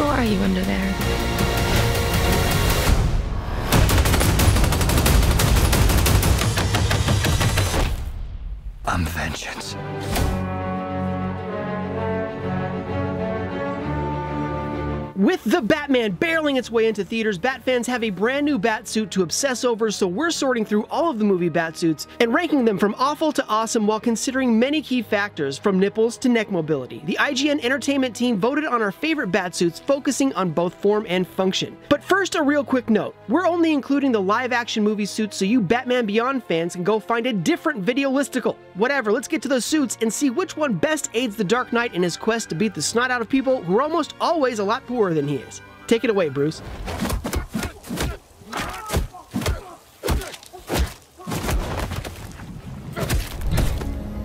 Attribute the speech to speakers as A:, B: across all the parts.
A: Who are you under there?
B: I'm vengeance.
C: With The Batman barreling its way into theaters, Bat fans have a brand new Batsuit to obsess over, so we're sorting through all of the movie Batsuits and ranking them from awful to awesome while considering many key factors, from nipples to neck mobility. The IGN Entertainment team voted on our favorite Batsuits, focusing on both form and function. But first, a real quick note. We're only including the live action movie suits so you Batman Beyond fans can go find a different video listicle. Whatever, let's get to those suits and see which one best aids the Dark Knight in his quest to beat the snot out of people who are almost always a lot poorer than he is. Take it away, Bruce.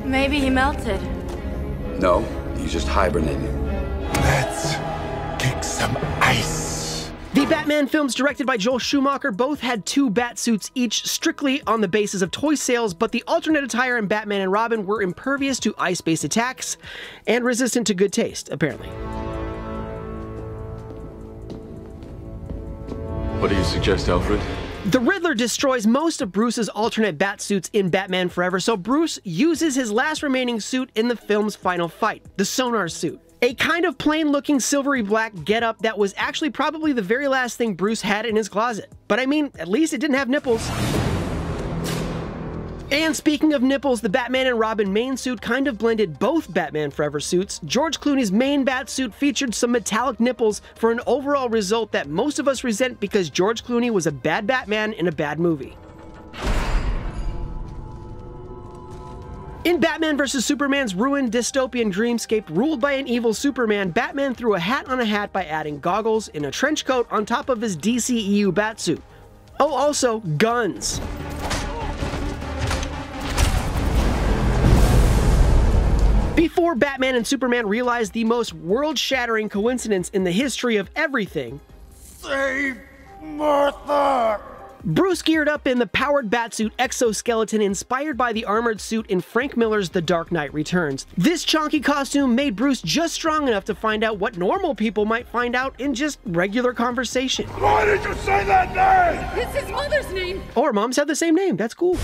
D: Maybe he melted.
B: No, he's just hibernating.
E: Let's kick some ice.
C: The Batman films directed by Joel Schumacher both had two bat suits each strictly on the basis of toy sales, but the alternate attire in Batman and Robin were impervious to ice-based attacks and resistant to good taste, apparently.
F: What do you suggest, Alfred?
C: The Riddler destroys most of Bruce's alternate bat suits in Batman Forever, so Bruce uses his last remaining suit in the film's final fight, the sonar suit. A kind of plain looking silvery black getup that was actually probably the very last thing Bruce had in his closet. But I mean, at least it didn't have nipples. And speaking of nipples, the Batman and Robin main suit kind of blended both Batman Forever suits. George Clooney's main bat suit featured some metallic nipples for an overall result that most of us resent because George Clooney was a bad Batman in a bad movie. In Batman vs. Superman's ruined dystopian dreamscape ruled by an evil Superman, Batman threw a hat on a hat by adding goggles and a trench coat on top of his DCEU batsuit. Oh, also, guns. Before Batman and Superman realized the most world shattering coincidence in the history of everything,
E: Save Martha!
C: Bruce geared up in the powered batsuit exoskeleton inspired by the armored suit in Frank Miller's The Dark Knight Returns. This chonky costume made Bruce just strong enough to find out what normal people might find out in just regular conversation.
E: Why did you say that name?
D: It's his mother's name.
C: Or moms have the same name, that's cool.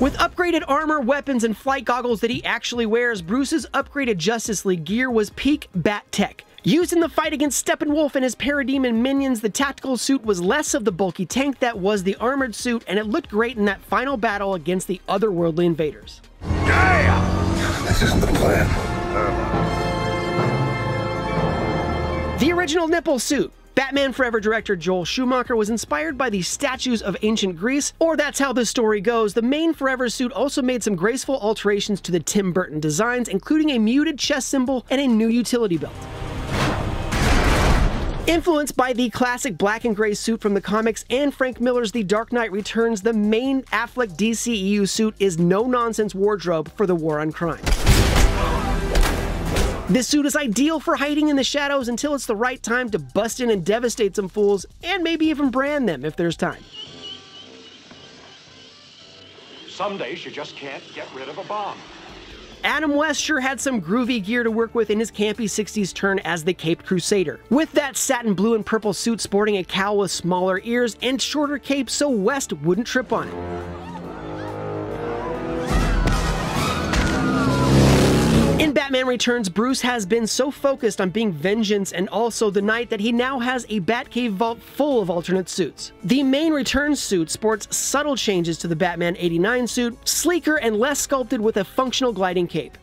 C: With upgraded armor, weapons, and flight goggles that he actually wears, Bruce's upgraded Justice League gear was peak Bat Tech. Used in the fight against Steppenwolf and his Parademon minions, the tactical suit was less of the bulky tank that was the armored suit, and it looked great in that final battle against the otherworldly invaders.
E: Damn! This isn't the plan.
C: The original nipple suit. Batman Forever director Joel Schumacher was inspired by the statues of ancient Greece, or that's how the story goes. The main Forever suit also made some graceful alterations to the Tim Burton designs, including a muted chest symbol and a new utility belt. Influenced by the classic black and gray suit from the comics and Frank Miller's The Dark Knight Returns, the main Affleck DCEU suit is no nonsense wardrobe for the war on crime. This suit is ideal for hiding in the shadows until it's the right time to bust in and devastate some fools, and maybe even brand them if there's time.
G: Some days you just can't get rid of a bomb.
C: Adam West sure had some groovy gear to work with in his campy 60s turn as the Caped Crusader. With that satin blue and purple suit sporting a cowl with smaller ears and shorter cape so West wouldn't trip on it. Batman Returns, Bruce has been so focused on being vengeance and also the knight that he now has a Batcave vault full of alternate suits. The main Returns suit sports subtle changes to the Batman 89 suit, sleeker and less sculpted with a functional gliding cape.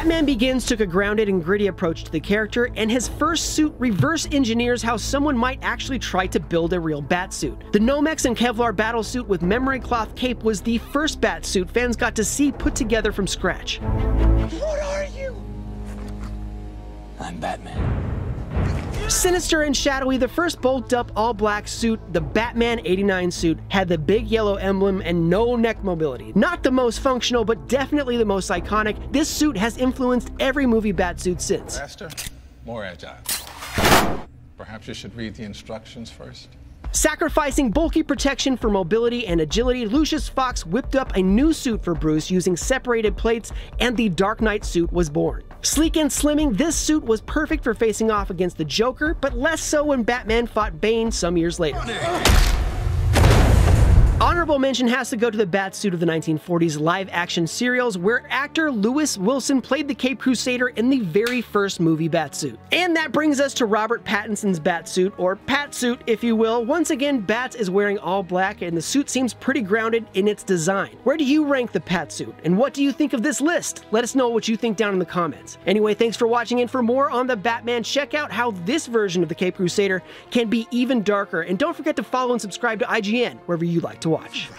C: Batman Begins took a grounded and gritty approach to the character, and his first suit reverse engineers how someone might actually try to build a real Batsuit. The Nomex and Kevlar battlesuit with memory cloth cape was the first Batsuit fans got to see put together from scratch.
E: What are you?
B: I'm Batman.
C: Sinister and shadowy, the first bulked up all black suit, the Batman 89 suit, had the big yellow emblem and no neck mobility. Not the most functional, but definitely the most iconic, this suit has influenced every movie Batsuit since.
H: Faster, more agile. Perhaps you should read the instructions first.
C: Sacrificing bulky protection for mobility and agility, Lucius Fox whipped up a new suit for Bruce using separated plates, and the Dark Knight suit was born. Sleek and slimming, this suit was perfect for facing off against the Joker, but less so when Batman fought Bane some years later. Honorable mention has to go to the Batsuit of the 1940s live action serials, where actor Lewis Wilson played the Cape Crusader in the very first movie Batsuit. And that brings us to Robert Pattinson's Batsuit, or Patsuit if you will. Once again, Bats is wearing all black, and the suit seems pretty grounded in its design. Where do you rank the Patsuit, and what do you think of this list? Let us know what you think down in the comments. Anyway, thanks for watching, and for more on the Batman, check out how this version of the Cape Crusader can be even darker, and don't forget to follow and subscribe to IGN wherever you like to watch.